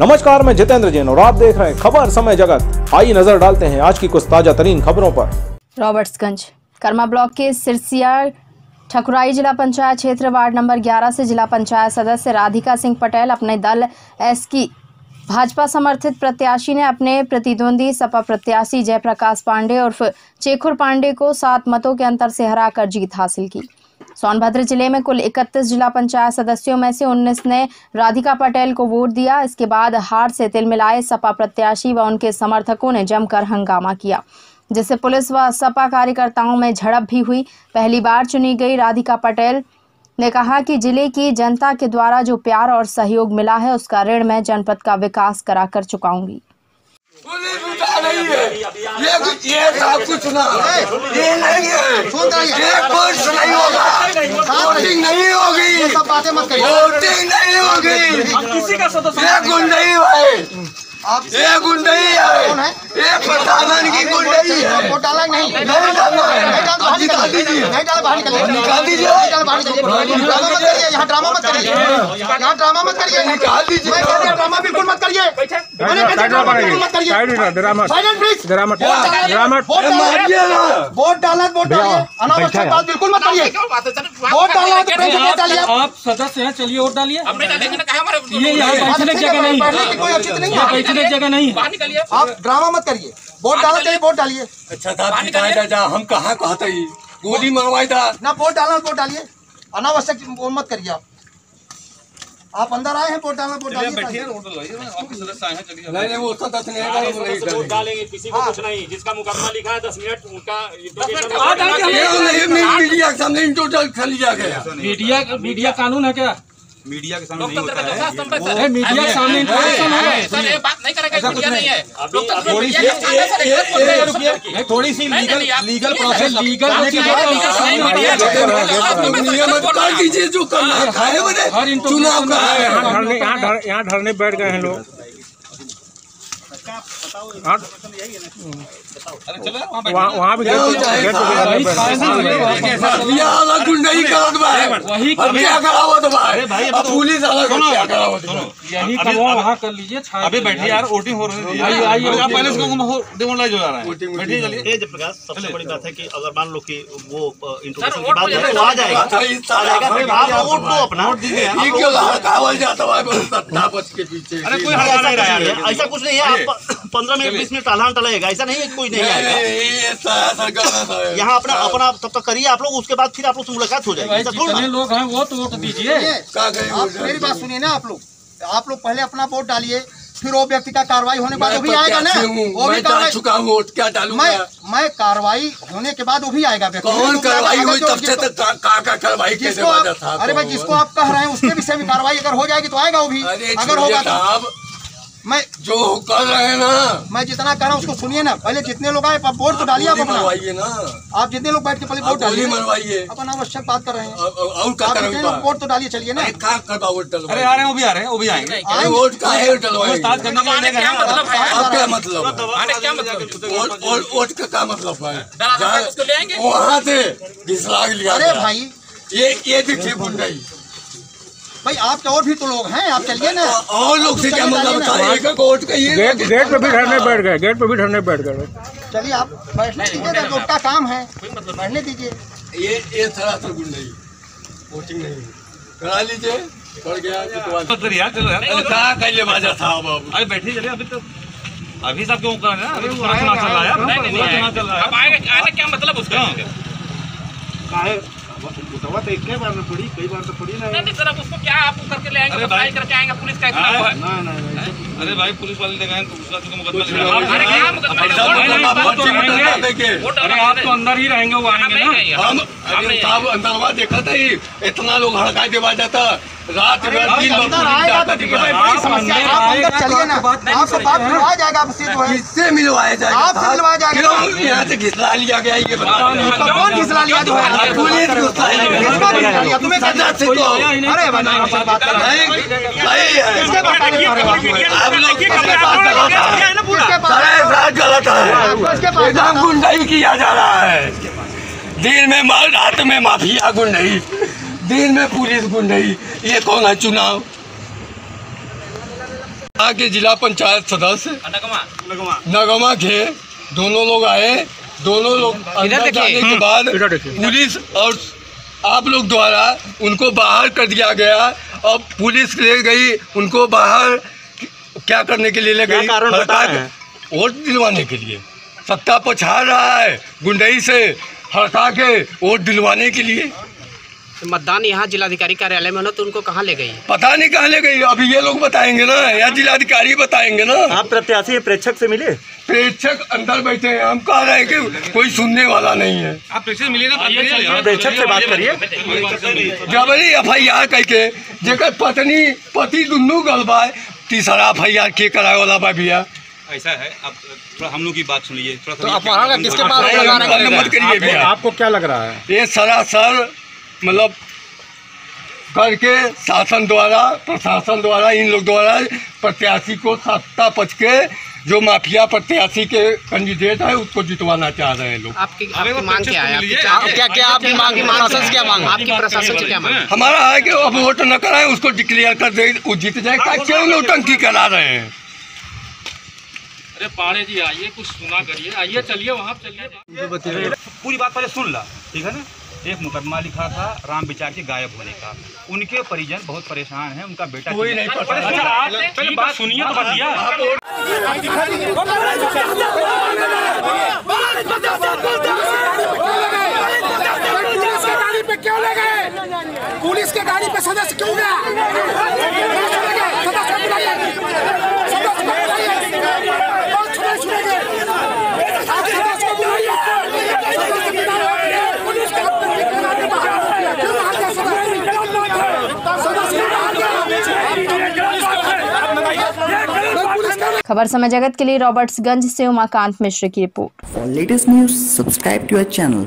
नमस्कार, मैं जितेंद्र जैन और आप देख रहे हैं खबर समय जगत। आई नज़र डालते हैं आज की कुछ ताज़ा तरीन खबरों पर। रॉबर्ट्सगंज, कर्मा ब्लॉक के सिरसिया, ठकुराई जिला पंचायत क्षेत्र वार्ड नंबर 11 से जिला पंचायत सदस्य राधिका सिंह पटेल अपने दल एस की भाजपा समर्थित प्रत्याशी ने अपने प्रतिद्वंदी सपा प्रत्याशी जयप्रकाश पांडे उर्फ़ चेखुर पांडे को सात मतों के अंतर से हराकर जीत हासिल की। सोनभद्र ज़िले में कुल 31 जिला पंचायत सदस्यों में से 19 ने राधिका पटेल को वोट दिया। इसके बाद हार से तिल मिलाए सपा प्रत्याशी व उनके समर्थकों ने जमकर हंगामा किया जिससे पुलिस व सपा कार्यकर्ताओं में झड़प भी हुई। पहली बार चुनी गई राधिका पटेल ने कहा कि ज़िले की जनता के द्वारा जो प्यार और सहयोग मिला है उसका ऋण मैं जनपद का विकास करा कर चुकाऊँगी। ये ये सब कुछ सुना ये नहीं है। ये कुछ बातें मत करिए। नहीं होगी। किसी का सदस्य ये गुंडई है। आप ये गुंडई कौन है? ये प्रधान की गुंडई है वोट डाला नहीं। नहीं डालना है। डाल बाहर निकाल दीजिए। बाहर ड्रामा मत करिए यहाँ ड्रामा मत करिए। यहाँ ड्रामा मत करिए। निकाल दीजिए। मैं कहते ड्रामा बिल्कुल मत करिए। मैंने कहते ड्रामा बिल्कुल मत करिए। साइलेंट प्लीज़ वोट वोट डालना वोट डालिए। अनावश्यक बात बिल्कुल मत करिए। वोट डालना तो प्रेम से वोट डालिए। आप सदस्य हैं चलिए वोट डालिए। ये यहाँ बैठने की जगह नहीं है। बैठने की जगह नहीं है। आप ड्रामा मत करिए। वोट डालना चाहिए वोट डालिए। अच्छा जा हम कहाँ कहते ही। गोली मंगवाई था। ना वोट डालना वोट डालिए। अनावश्यक वो मत करिए आप। आप अंदर आए हैं वोट डालना वोट डालिए नहीं नहीं वो सदस्य नहीं नहीं वो नहीं वोट डालेंगे। डालेंगे किसी को कुछ नहीं जिसका मुकदमा लिखा है दस मिनट उनका ये नहीं मीडिया के सामने कर लिया गया। मीडिया मीडिया कानून है क्या? मीडिया के सामने नहीं होता है। है मीडिया के सामने इंट्रोडक्शन है। सर ये बात नहीं करेगा मीडिया नहीं है। थोड़ी सी है थोड़ी सी लीगल लीगल प्रोसेस लीगल जो चीज़ें हैं, उनके सामने मीडिया आप लोग नियम बता दीजिए जो करना है। हर चुनाव का है। यहाँ धरने बैठ गए हैं लोग। हाँ। वहाँ अभी बैठिए यार वोटिंग हो रही है पहले डिमोलाइज हो जा रहा है बैठिए जयप्रकाश सबसे बड़ी बात है कि अगर मान लो कि वो इंट्रोडक्शन की बात तो आ जाएगा वोट दो अपना क्यों जाता है के पीछे अरे कोई ऐसा नहीं रहा है ऐसा कुछ नहीं है, आप पंद्रह मिनट बीस मिनट टालान टलाएगा ऐसा नहीं है कोई नहीं आएगा। ये ऐसा गलत है। यहाँ अपना अपना तब तक करिए आप लोग उसके बाद फिर आप लोग से मुलाकात हो जाएगी। ऐसा थोड़ा लोग हैं वो तो वोट दीजिए। आप मेरी बात सुनिए ना आप लोग। आप लोग पहले अपना वोट डालिए फिर वो व्यक्ति का कार्रवाई होने के बाद वो भी आएगा ना। वो भी मैं डाल कार्रवाई चुका हूँ वोट क्या मैं डालूँगा? मैं कार्रवाई होने के बाद वो भी आएगा व्यक्ति। कौन कार्रवाई हुई? तब से तो का का कार्रवाई कैसे जिसको वजह आप था अरे भाई जिसको आप कह रहे हैं उसके विषय में कार्रवाई अगर हो जाएगी तो आएगा वो भी। अगर होगा तो। मैं जो कर रहे हैं ना। मैं जितना कह रहा हूँ उसको सुनिए ना। पहले जितने लोग आए वोट तो डालिए आप अपना। ना। आप जितने लोग बैठ के पहले वोट डालिए। मरवाइए। आप अनावश्यक बात कर रहे हैं। और वोट तो डालिए चलिए ना। अरे आ रहे हैं वो भी आ रहे हैं वो भी आएँगे। वोट का है क्या मतलब है? अब क्या मतलब है? आने क्या मतलब वोट वोट वोट का क्या मतलब है? डरा दो, उसको ले आएँगे। जहाँ- वहाँ से अरे भाई। ये ये देखिए गुंडई भाई आपके और भी तो लोग हैं आप चलिए ना। और लोग से क्या मतलब था एक एक का ये गेट गेट पे भी धरने बैठ गए गेट पे भी धरने बैठ गए। चलिए आप बैठने दीजिए ना जो काम है। बैठने दीजिए। ये ये सरासर गुंडई वोटिंग नहीं। करा लीजिए पड़ गया जितवा तो यार चलो यार। अरे कहाँ कैले बाजा था बाबू अरे बैठिए चलिए अभी तो अभी सब क्यों कर रहे हैं? अभी पूरा चुनाव चल रहा है नहीं नहीं पूरा चल रहा है। अब आएगा आने क्या मतलब उसका? इतने बार में पड़ी कई बार तो पड़ी ना नहीं सर अब उसको क्या आप करके ले आएँगे अरे भाई। करके आएँगे पुलिस का इतना है। ना ना अरे भाई पुलिस वाले देखें तो उसका तो मुकदमा है। अरे क्या मुकदमा है? तो अरे आप तो अंदर ही रहेंगे वो आएँगे ना। हम अरे साहब अंदरवा देखा था ही इतना लोग हड़का देवा जाता रात दिन जाता तो अंदर चलिए ना आपसे बात करवाया जाएगा आपसे जो है। किससे मिलवाया जाएगा? आपसे मिलवाया जाएगा। यहाँ से घिसला लिया गया ये बताओ तो कौन घिसला लिया? जो है। पुलिस घिसला लिया। तुम्हें सजा से तो। अरे भाई आपसे बात कर रहे हैं? बात आप लोग सारे गलत है। एकदम गुंडाई किया जा रहा है। दिन में माल रात में माफिया गुंडई। दिन में पुलिस गुंडई ये कौन है चुनाव? यहाँ के जिला पंचायत सदस्य। नगमा। नगमा। के दोनों लोग आए। दोनों लोग अंदर जाने के बाद पुलिस और आप लोग द्वारा उनको बाहर कर दिया गया। अब पुलिस ले गई उनको बाहर क्या करने के लिए ले गई? वोट दिलवाने के लिए। सत्ता पछाड़ रहा है गुंडई से। हड़का के वोट दिलवाने के लिए। मतदान यहाँ जिलाधिकारी कार्यालय में होना तो उनको कहाँ ले गई? पता नहीं कहाँ ले गई। अभी ये लोग बताएँगे ना या जिलाधिकारी बताएँगे ना। आप प्रत्याशी प्रेक्षक से मिले? प्रेक्षक अंदर बैठे हैं। हम कह रहे हैं कि कोई सुनने वाला नहीं है। आप प्रेक्षक मिलिए ना प्रेक्षक से बात करिए। जबरी एफ़ आई आर करके जेकर पत्नी पति दुनू गलबा तीसरा एफ़ आई आर के कराए वाला बा भैया ऐसा है आप थोड़ा हम लोग की बात सुनिए। थोड़ा तो का किसके पास मत करिए भैया आपको क्या लग रहा है? ये सरासर मतलब करके शासन द्वारा प्रशासन द्वारा इन लोग द्वारा प्रत्याशी को सत्ता पच के जो माफिया प्रत्याशी के कैंडिडेट है उसको जितवाना चाह रहे हैं लोग। आपकी आपकी मांग क्या है? आपकी। क्या आप क्या क्या आपकी मांग प्रशासन से क्या मांग आपकी प्रशासन से क्या मांग हमारा है कि अब वोट न कराए उसको डिक्लेयर कर दे वो जीत जाए क्या क्यों नौटंकी करा रहे हैं। अरे पाड़े जी आइए कुछ सुना करिए। आइए चलिए वहाँ चलिए। पूरी बात पहले सुन ला ठीक है ना? एक मुकदमा लिखा था राम विचार के गायब होने का। उनके परिजन बहुत परेशान हैं उनका बेटा कोई नहीं परेशान। अच्छा पहले बात सुनिए तो गए पुलिस के गाड़ी पे सदस्य क्यों गया सदस्य को बुलाइए सदस्य को बुलाइए बहुत छुड़े छुड़ेंगे आप सदस्य को बुलाइए सदस्य को बुलाइए पुलिस के गाड़ी पे क्यों बाहर गया सदस्य सदस्य क्यों बाहर गया पुलिस का खबर समय जगत के लिए रॉबर्ट्सगंज से उमाकांत मिश्र की report. Latest news subscribe to channel